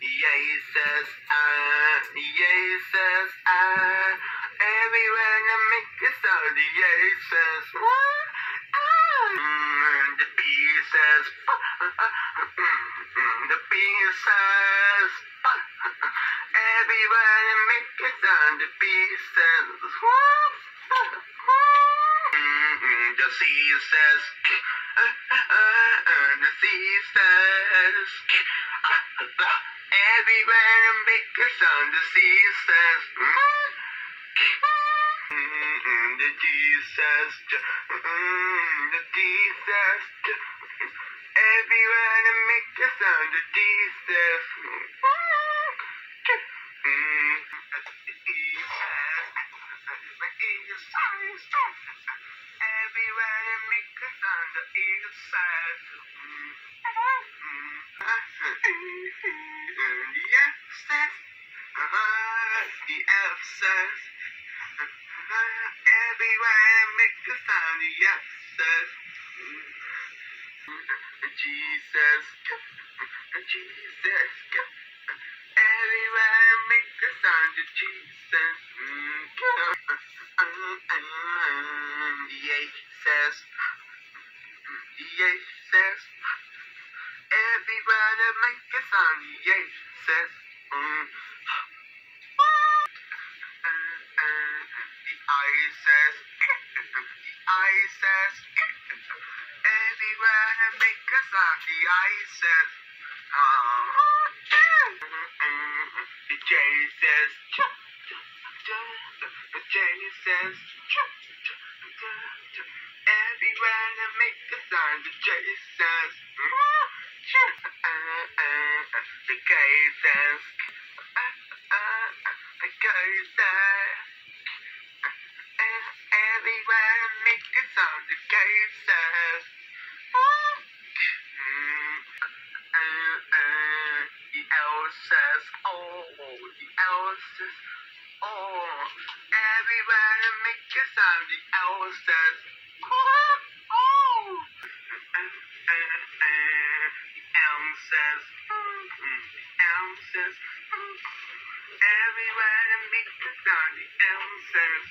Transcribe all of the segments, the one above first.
Jesus, ah, Jesus, ah. Everywhere I make a sound, Jesus, what? Ah, the pieces, mm, the pieces. Everywhere I make a sound, the pieces, what? Mm, the seasons, the seasons. Everywhere I make a sound, the seasons. Mm, the Jesus, mm, the Jesus. Everywhere I make a sound, the Jesus. The says. Everywhere make a sound, yes, Jesus, Jesus, everywhere make a sound, Jesus, says. Jesus, Jesus, everywhere I make a sound, Jesus. The Everywhere I make a. The Jesus, the Jesus, everywhere I make a sound, the Jesus. The cases, the. Everywhere the else's, oh. Everywhere make a sound, the else's, oh. The ounces, the ounces. Everywhere I make a sound, the ounces.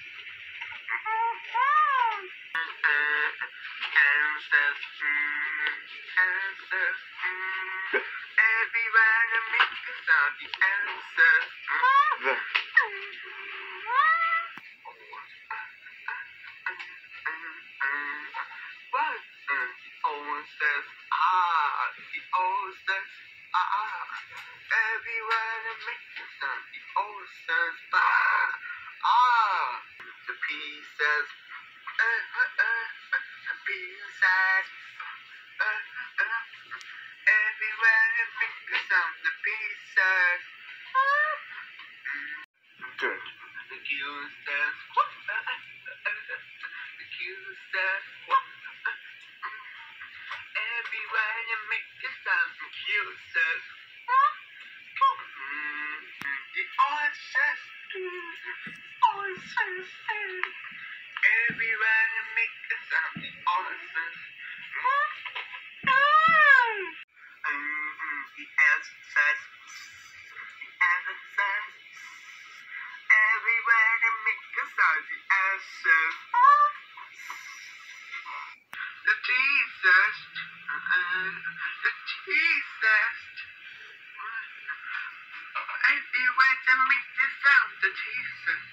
Ounces, ounces. Ah. Everywhere I make a sound, the ounces, ah, ah. The pieces, uh, the says, the Jesus, the Jesus. Everywhere they make a sound, the Jesus.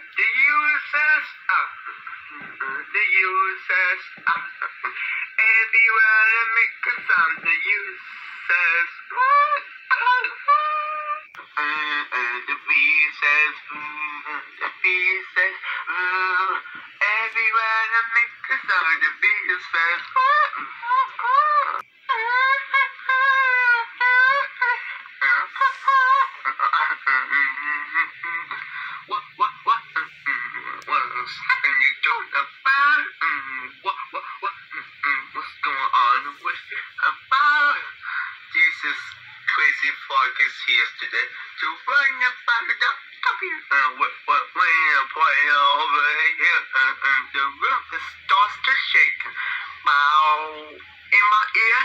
The users, the users, everywhere they make a sound, the users. Uh, the pieces, mm, the pieces, uh, everywhere they make a sound, the pieces. What, what, what? Mm, what's don't about? Mm, what, what, what? Mm, what's going on? Jesus, crazy frog is here today to run about the here. Uh, what, boy over here. The roof starts to shake. Bow in my ear.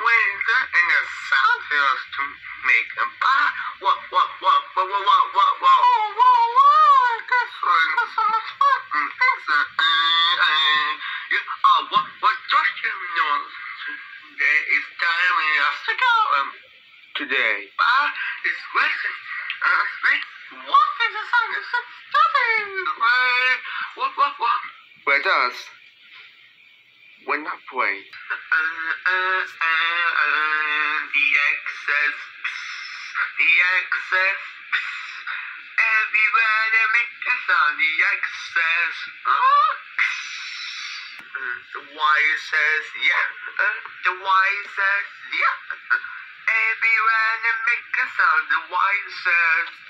Winds and the sound feels to make a bow. What, what, what, what, what, what, what, what? Oh, what, what? That's fun. That's so much fun. Thanks. Uh, uh, you, uh, what, what, just you know, today is time enough to go. Um, today. Bow is resting. Uh, resting. What is the? Is it stopping? What, what, what? Where does? When not play. Uh, uh, uh, the excess. The excess. Everywhere they make a sound, the excess. Oh. The Y says, yeah. The Y says, yeah. Everywhere they make a sound, the Y says,